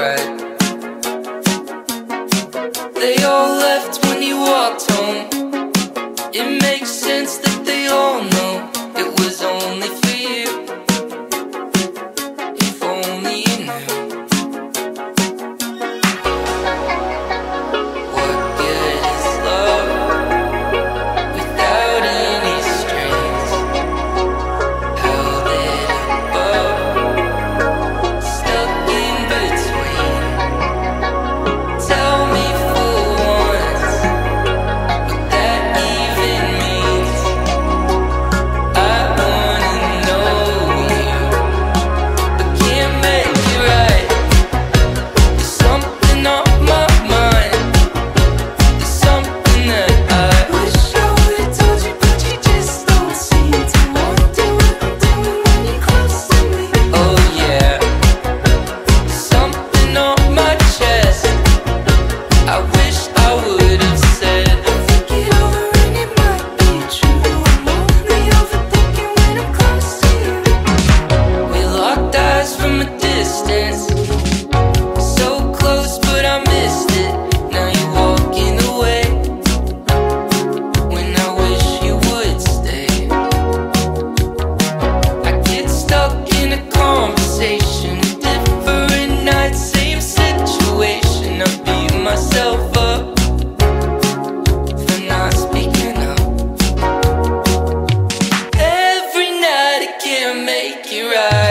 alright. They all Can't make it right.